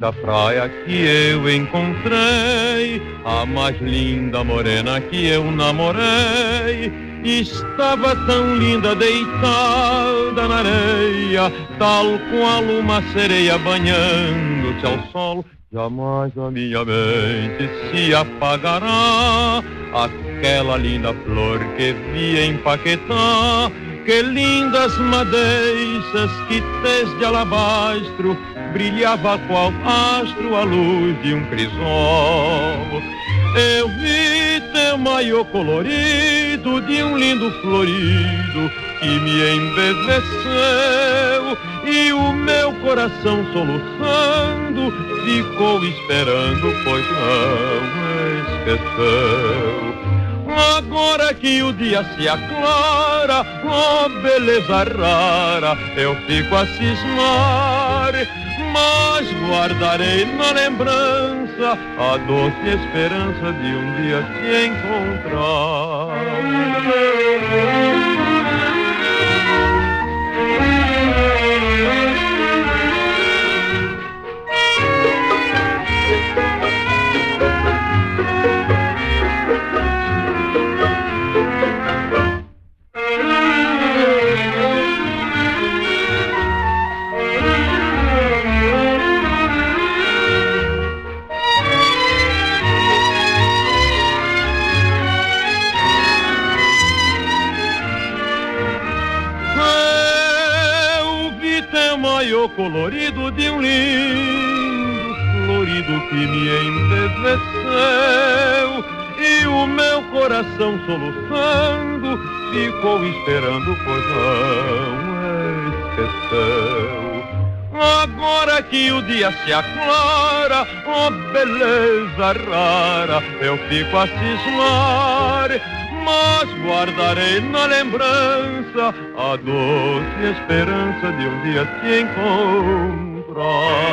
linda praia que eu encontrei, a mais linda morena que eu namorei, estava tão linda deitada na areia, tal qual uma sereia banhando-se ao sol. Jamais a minha mente se apagará aquela linda flor que vi em Paquetá que lindas madeixas que desde alabastro brilhava qual astro a luz de um crisol. Eu vi teu maiô colorido de um lindo florido que me embeveceu e o meu coração soluçando ficou esperando, pois não esqueceu. Agora que o dia se aclara, oh beleza rara, eu fico a cismar, mas guardarei na lembrança a doce esperança de um dia te encontrar. Colorido de um lindo florido que me embeveceu e o meu coração soluçando ficou esperando, pois não esqueceu. Agora que o dia se aclara, oh beleza rara, eu fico a cismar mas guardarei na lembrança a doce esperança de um dia te encontrar.